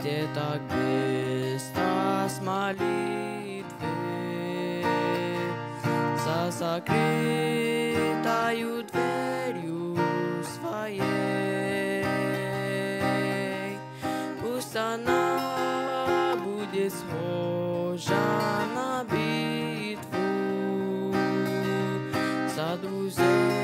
Забывайте так быстро с молитвы За закрытою дверью своей. Пусть она будет схожа на битву За друзей,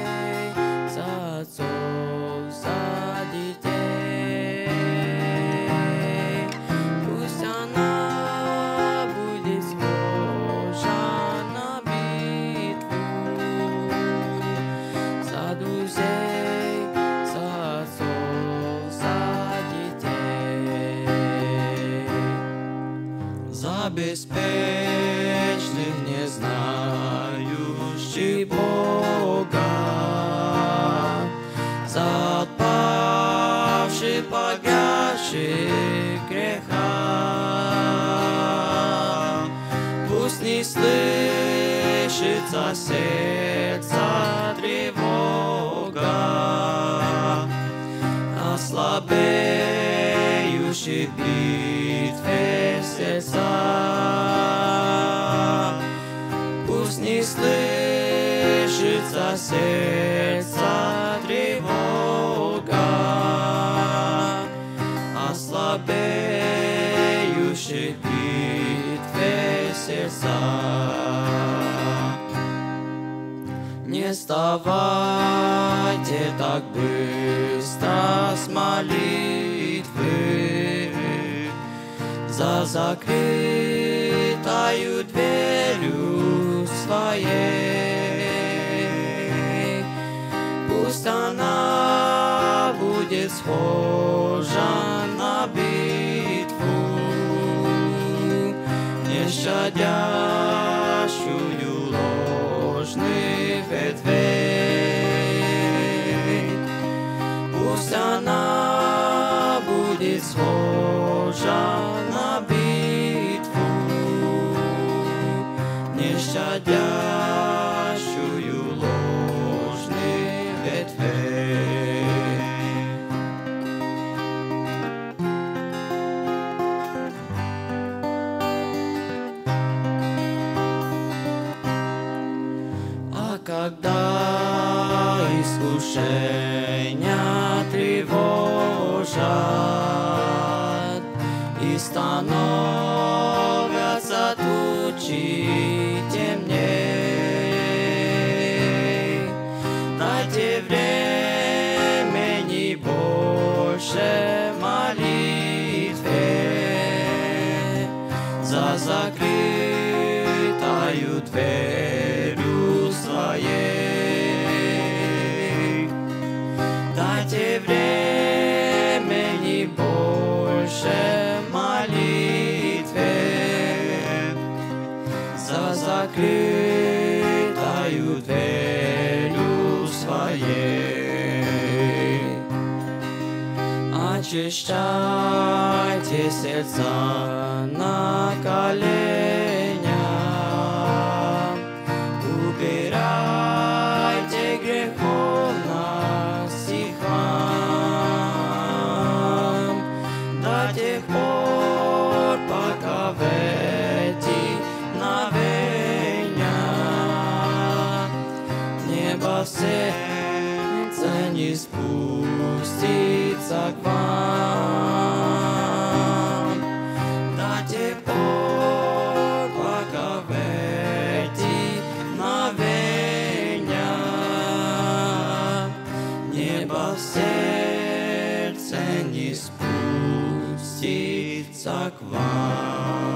беспечных, не знающих Бога. За отпавших, погасших греха. Пусть не слышится сердца тревога. Ослабеющих в битве сердца Пусть не слышится сердца тревога Ослабеющих битве сердца. Не вставайте так быстро с молитвы За закрытою дверью своей. Пусть она будет схожа на битву Не щадящую ложных ветвей искушения тревожат И становятся тучи За закрытою дверью своей. Очищайте сердца на коленях, небо в сердце не спустится к вам. До тех пор, пока в эти мгновения небо в сердце не спустится к вам.